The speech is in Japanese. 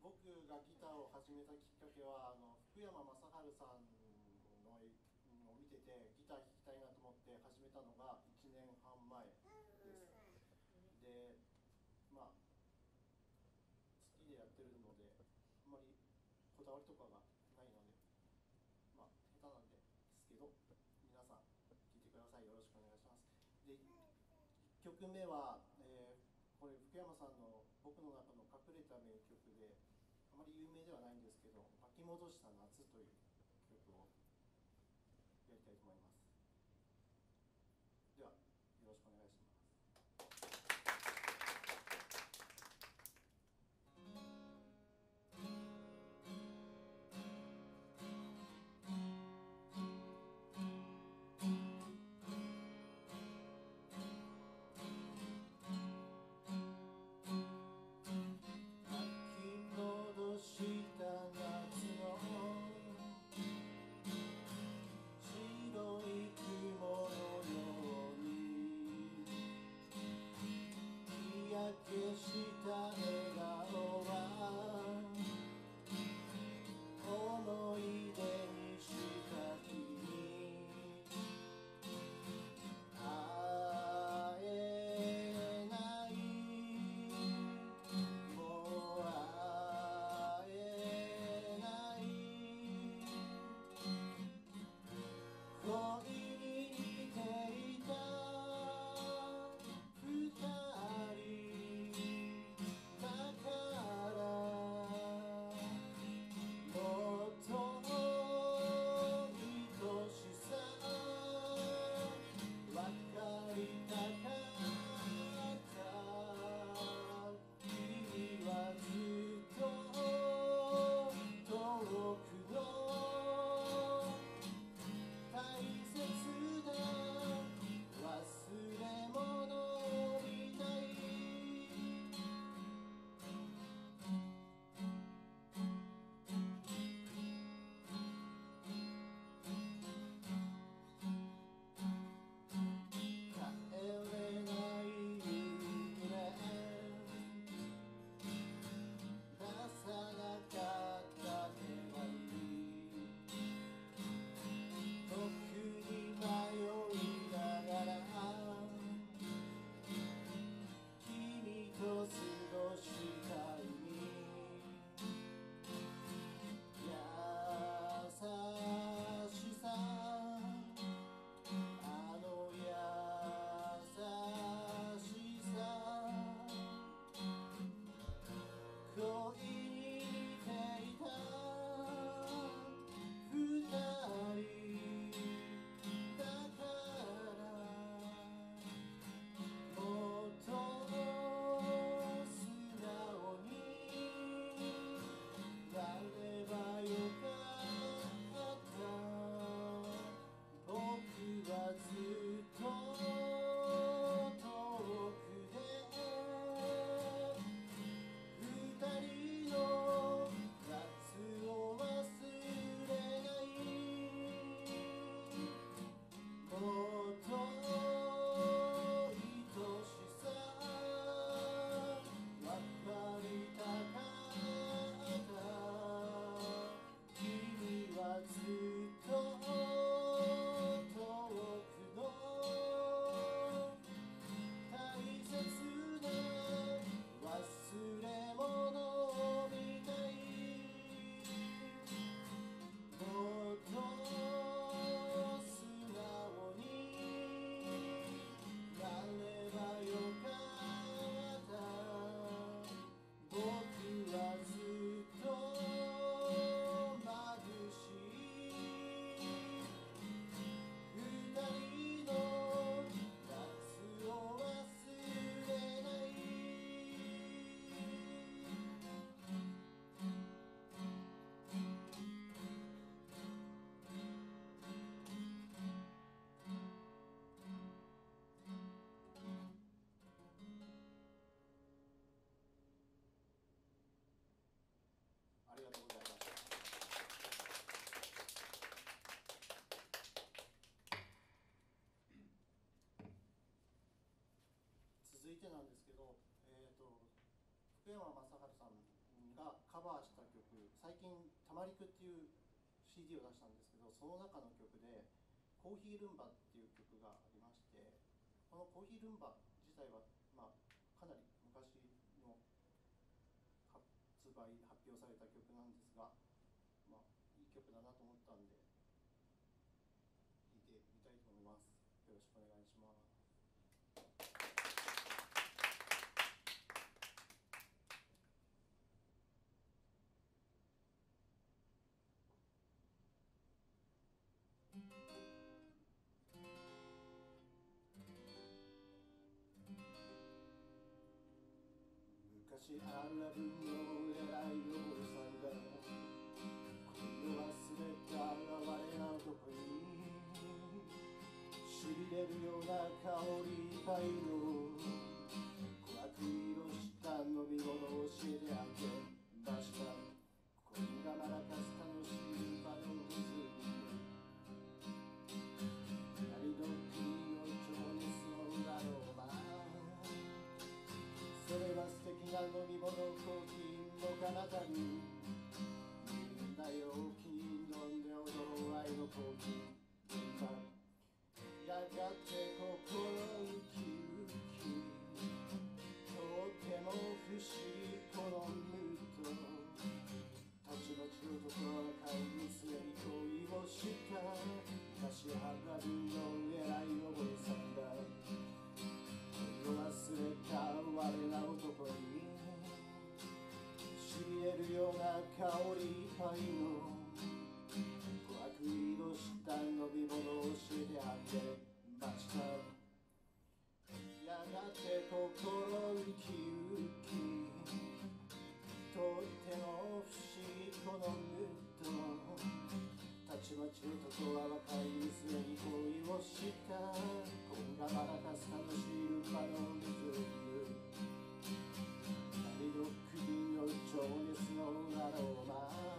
僕がギターを始めたきっかけはあの福山雅治さんのを見ててギター弾きたいなと思って始めたのが1年半前です。でまあ好きでやってるのであんまりこだわりとかがないのでまあ下手なんですけど皆さん聴いてください。よろしくお願いします。で1曲目は、えー、これ福山さんの僕の中の隠れた名曲有名ではないんですけど「巻き戻した夏」という曲をやりたいと思います。ではよろしくお願いします。クっていう CD を出したんですけどその中の曲で「コーヒールンバ」っていう曲がありましてこのコーヒールンバ自体は、まあ、かなり昔の発売発表された曲なんですが、まあ、いい曲だなと思ったんで聴いてみたいと思います。よろしくお願いします。しアラブの偉いお坊さんが恋を忘れた哀れな男に。しびれるような香りいっぱいヒーの彼方にみんな陽気に飲んで踊ろう愛のコーヒーやがて心ウキウキとても不思議このムードたちまち男は若い娘に恋をした昔花火のぱいの琥珀色した飲み物を教えてあげましたやがて心ウキウキとっても不思議このムードたちまち男は若い娘に恋をした。今がマラカス楽しい馬のリズム二人の国の情熱のアロマ